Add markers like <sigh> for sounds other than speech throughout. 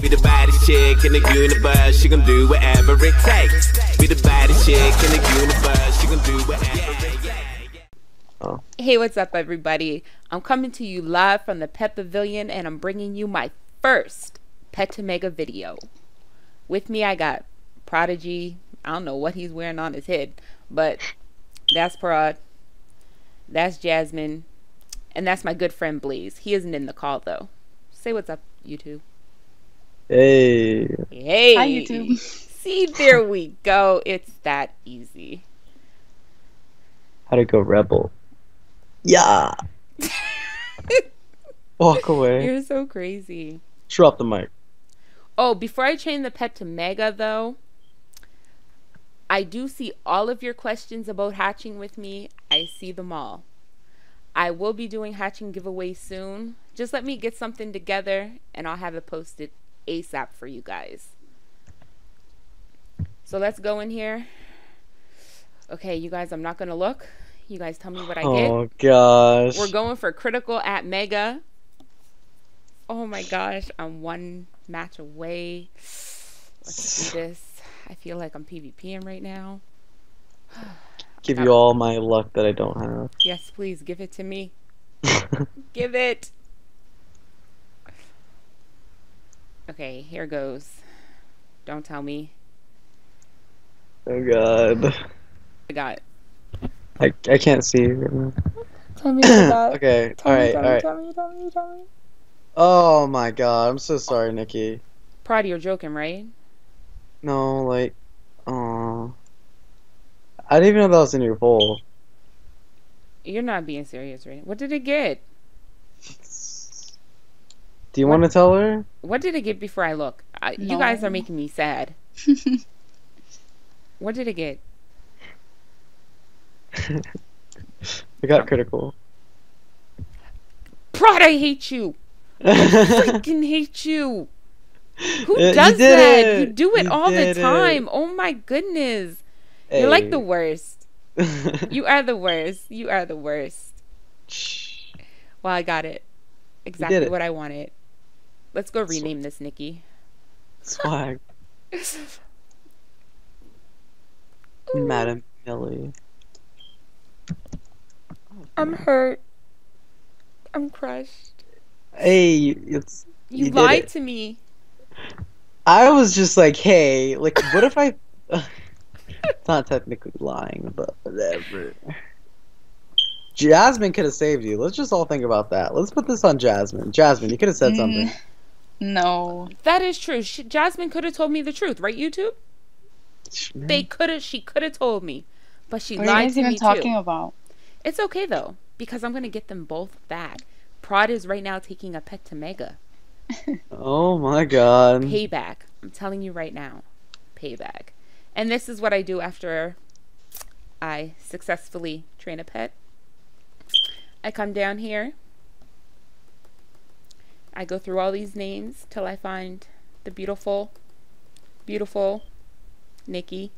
Be the baddest chick in the universe, she gon' do whatever it takes. Be the baddest chick in the universe, she gon' do whatever it takes. Hey, what's up, everybody? I'm coming to you live from the Pet Pavilion, and I'm bringing you my first Pet to Mega video. With me, I got Prodigy. I don't know what he's wearing on his head, but that's Prod. That's Jasmine. And that's my good friend Blaze. He isn't in the call, though. Say what's up, YouTube. Hey. Hey. Hi, YouTube. <laughs> See, there we go. It's that easy. How to go rebel. Yeah. <laughs> Walk away. You're so crazy. Drop the mic. Oh, before I change the pet to Mega, though, I do see all of your questions about hatching with me. I see them all. I will be doing hatching giveaways soon. Just let me get something together and I'll have it posted ASAP for you guys. So let's go in here. Okay, you guys, I'm not going to look. You guys tell me what I get. Oh gosh. We're going for critical at Mega. Oh my gosh, I'm one match away. Let's do <sighs> this. I feel like I'm PvPing right now. <sighs> Give you all my luck that I don't have. Yes, please give it to me. <laughs> Give it. Okay, here goes. Don't tell me. oh god. I got. I, I can't see. you. Tell me about. <coughs> Okay, alright, alright. Tell me, tell me, tell me. Oh my god, I'm so sorry, Nikki. Prod, you're joking, right? No, like, oh. I didn't even know that was in your bowl. You're not being serious, right? What did it get? Do you want to tell her? What did it get before I look? I, You guys are making me sad. <laughs> What did it get? <laughs> I got critical. Prod, I hate you. I <laughs> Freaking hate you. Who Uh, you does did that? it. You do it You all the did it. time. Oh my goodness. You're like the worst. You are the worst. You are the worst. Well, I got it. Exactly it. what I wanted. Let's go rename this Nikki. Swag. <laughs> Madam Millie. I'm hurt. I'm crushed. Hey, it's. You, You lied it. to me. I was just like, hey, like, what if I. it's <laughs> not technically lying, but whatever. Jasmine could have saved you. Let's just all think about that. Let's put this on Jasmine. Jasmine, you could have said Mm. something. No. That is true. She, Jasmine could have told me the truth, right, YouTube? Man. They could have. She could have told me, but she What are you lied guys to even me talking too. about? It's okay though, because I'm gonna get them both back. Prod is right now taking a pet to Mega. <laughs> Oh my god. Payback. I'm telling you right now. Payback. And this is what I do after I successfully train a pet. I come down here. I go through all these names till I find the beautiful, beautiful Nikki.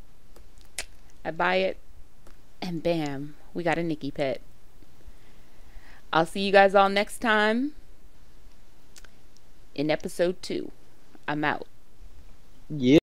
I buy it, and bam, we got a Nikki pet. I'll see you guys all next time in episode two. I'm out. Yeah.